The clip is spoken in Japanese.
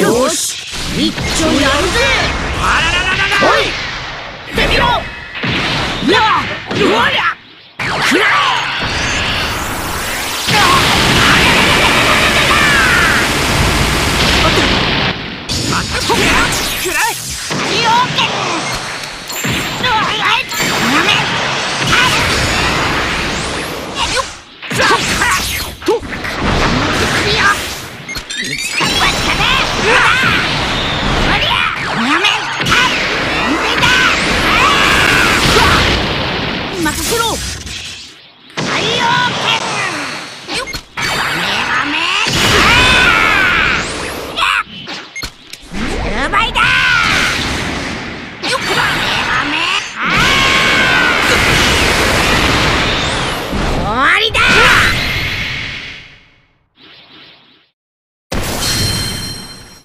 よし一丁やるぜ。Stop!